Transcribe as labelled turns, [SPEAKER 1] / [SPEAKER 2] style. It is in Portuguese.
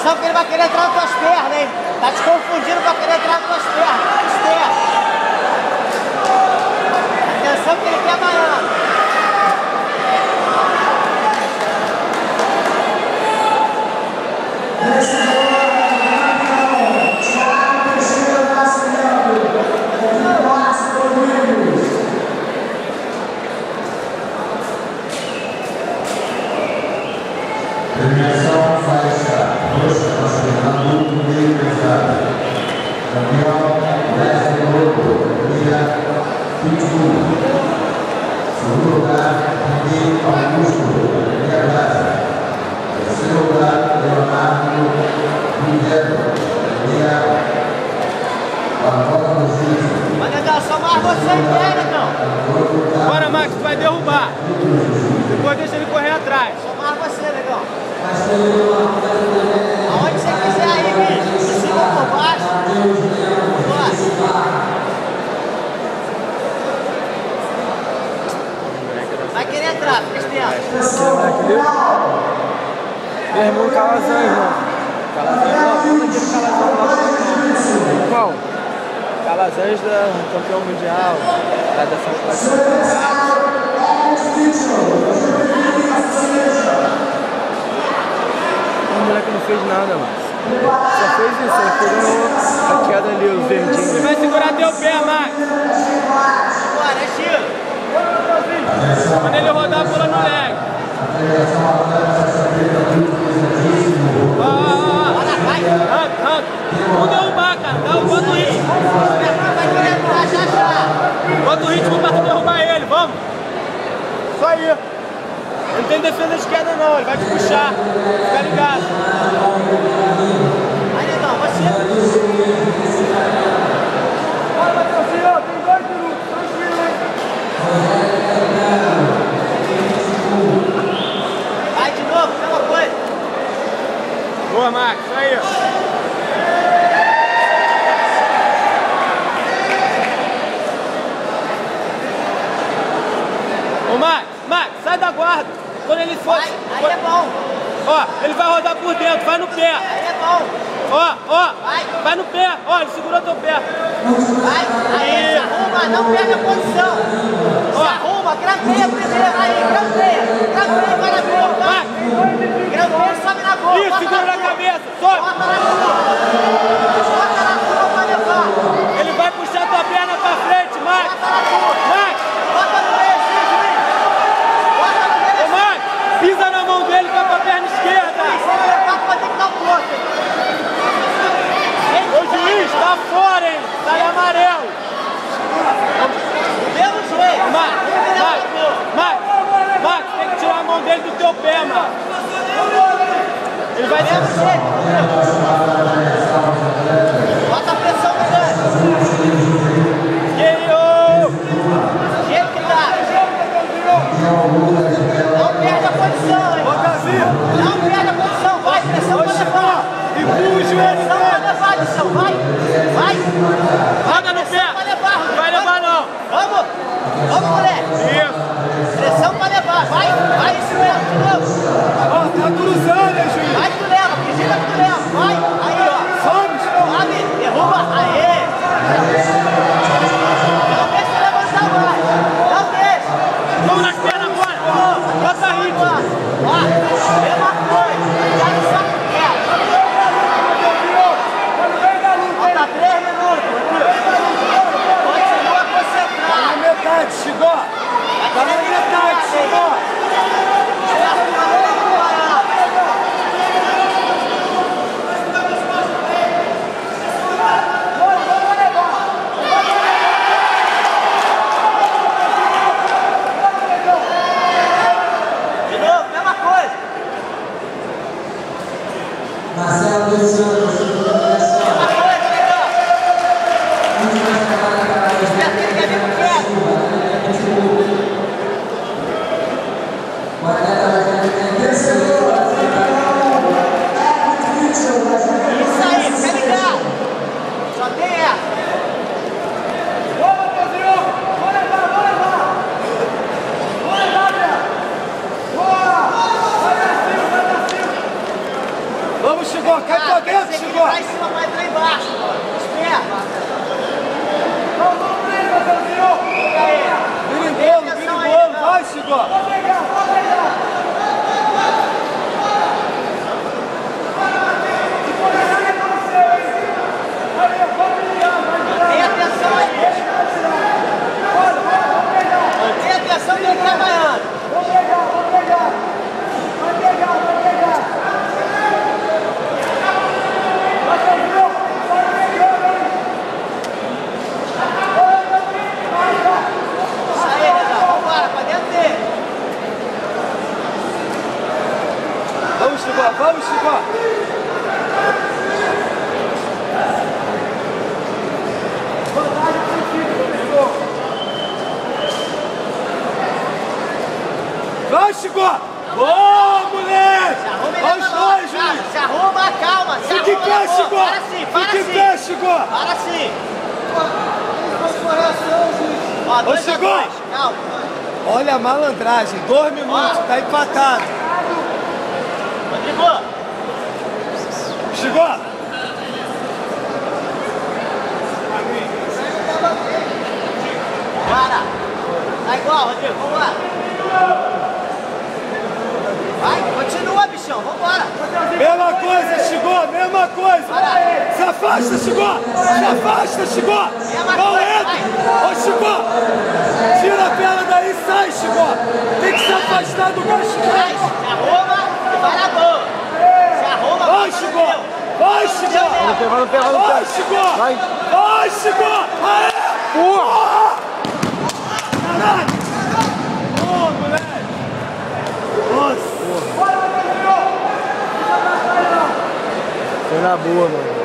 [SPEAKER 1] Atenção que ele vai querer entrar nas tuas pernas, hein? Tá te confundindo pra querer entrar nas tuas pernas. Esperto. Atenção que ele quer baiano.
[SPEAKER 2] Premiação
[SPEAKER 1] você inteiro, então.
[SPEAKER 2] Quarto lugar,
[SPEAKER 3] Bora, Max, tu vai derrubar. Depois deixa ele correr atrás.
[SPEAKER 1] Só mais você, negão. Aonde você quiser aí, bicho. De cima ou por baixo. Bora. Vai querer entrar, fica esperto.
[SPEAKER 3] Meu irmão Calazans, irmão. Calazans não, conta aquele Calazans lá. Qual? Calazans da campeão mundial. Da Sebastião. O moleque não fez nada, mano. Só fez isso, ele pegou a queda ali, o verdinho. Você vai segurar teu pé, Max.
[SPEAKER 1] Bora, é tiro.
[SPEAKER 3] Quando ele rodar, pula no leg. Ó, ó, ó.
[SPEAKER 1] Bora, vai.
[SPEAKER 3] Vamos derrubar, cara. Dá, bota o ritmo.
[SPEAKER 1] Vai querer entrar já já.
[SPEAKER 3] Bota o ritmo pra tu derrubar ele, vamos. Isso aí. Ele não tem defesa de queda não, ele vai te puxar. Fica ligado.
[SPEAKER 1] Aí,
[SPEAKER 3] hein?
[SPEAKER 1] Vai coisa.
[SPEAKER 3] Boa, Max, aí. Ô, Max, Max, sai da guarda. Quando ele for...
[SPEAKER 1] Vai, aí é bom.
[SPEAKER 3] Ó, ele vai rodar por dentro, vai no pé.
[SPEAKER 1] Aí é bom.
[SPEAKER 3] Ó, ó,
[SPEAKER 1] Vai.
[SPEAKER 3] vai no pé. Ó, ele segurou teu pé.
[SPEAKER 1] Vai, aí, se arruma, não perde a posição. Se arruma, grampeia primeiro, aí, grampeia. Grampeia, vai na boa, vai. Grampeia, sobe na boa.
[SPEAKER 3] Isso, segura na cabeça, sobe.
[SPEAKER 1] Bota na boa. Bota na boa pra levar.
[SPEAKER 3] Ele vai puxar tua perna pra frente, Max.
[SPEAKER 1] Bota na boa.
[SPEAKER 3] Max,
[SPEAKER 1] Bota no meio, Sidney. Bota no meio.
[SPEAKER 3] ô Max, pisa na mão dele com a tua perna esquerda.
[SPEAKER 1] Se ele levar, tu vai ter que dar o ponto.
[SPEAKER 3] Ô juiz, tá fora, hein? Tá em amarelo.
[SPEAKER 1] Do mesmo jeito.
[SPEAKER 3] Max, Max, Max, Max, tem que tirar a mão dele do teu pé, mano. Ele vai
[SPEAKER 1] Do mesmo
[SPEAKER 3] te...
[SPEAKER 1] jeito. Bota a pressão grande.
[SPEAKER 3] Que eu...
[SPEAKER 1] Do jeito que tá. Não perde a posição, hein? Não perde a posição, vai, pressão pra levar.
[SPEAKER 3] Empurra ele,
[SPEAKER 1] Pressão pra levar, Edson, vai. Vai.
[SPEAKER 3] Roda no pé.
[SPEAKER 1] Pressão pra levar,
[SPEAKER 3] Não vai levar, não.
[SPEAKER 1] Vamos. Vamos, moleque.
[SPEAKER 3] Isso.
[SPEAKER 1] Pressão pra levar, vai. Vai, isso mesmo, de novo.
[SPEAKER 3] Ó, tá cruzando, hein, juiz?
[SPEAKER 1] Vai que tu leva, que gira que tu leva. Vai. Aí, ó.
[SPEAKER 3] Sobe.
[SPEAKER 1] Sobe, derruba. Aê. Não deixa levantar mais. Não deixa.
[SPEAKER 3] Vamos nas pernas agora. Bota ritmo.
[SPEAKER 1] Ó, mesma coisa. Já não sabe o que é. Falta três minutos. Continua concentrado.
[SPEAKER 3] metade, chegou.
[SPEAKER 1] Tá na metade, chegou. De novo, mesma coisa.
[SPEAKER 2] Marcelo dos Santos,
[SPEAKER 1] Mesma coisa, legal. Espera que ele quer vir pro quieto. Isso aí, fica ligado. Só tem essa.
[SPEAKER 3] Vamos, chegou,
[SPEAKER 4] cai pra dentro, Chico.
[SPEAKER 1] Vai em cima, vai entrar embaixo. Esperto.
[SPEAKER 4] Perigoso, perigoso. Vai, Chico.
[SPEAKER 1] Tem atenção aí. Tem atenção que ele tá trabalhando. Isso aí, Rezão. Vambora, pra dentro dele.
[SPEAKER 4] Vamos, Chico. Vamos, Chico. Vai, Chico! Boa, moleque! Olha os dois, Juiz!
[SPEAKER 1] Se arruma, calma. Se
[SPEAKER 4] Fique em
[SPEAKER 1] arruma,
[SPEAKER 4] pé. Chico!
[SPEAKER 1] Para sim, para
[SPEAKER 4] Fique
[SPEAKER 1] sim.
[SPEAKER 4] pé, Chico!
[SPEAKER 1] Para sim. Ó, dois a
[SPEAKER 4] Chico!
[SPEAKER 1] dois. Calma.
[SPEAKER 4] Olha a malandragem, dois minutos, tá empatado.
[SPEAKER 1] Rodrigo,
[SPEAKER 4] Chico!
[SPEAKER 1] para. Tá igual, Rodrigo.
[SPEAKER 4] Afasta, Chico! Se afasta, Chico! Não entra! Ô, Chico! Tira a perna daí e sai, Chico! Tem que se afastar do
[SPEAKER 1] Vai,
[SPEAKER 4] gancho.
[SPEAKER 1] se arruma e vai na boa. Se arruma,
[SPEAKER 4] Vai,
[SPEAKER 1] vai
[SPEAKER 4] Chico! Vai, Chico!
[SPEAKER 3] Vai pé, vai pé.
[SPEAKER 4] Vai, Chico!
[SPEAKER 3] Vai.
[SPEAKER 4] Vai, Chico! Aê! Porra! Caralho! Ô, moleque! Nossa!
[SPEAKER 3] Foi na boa, mano.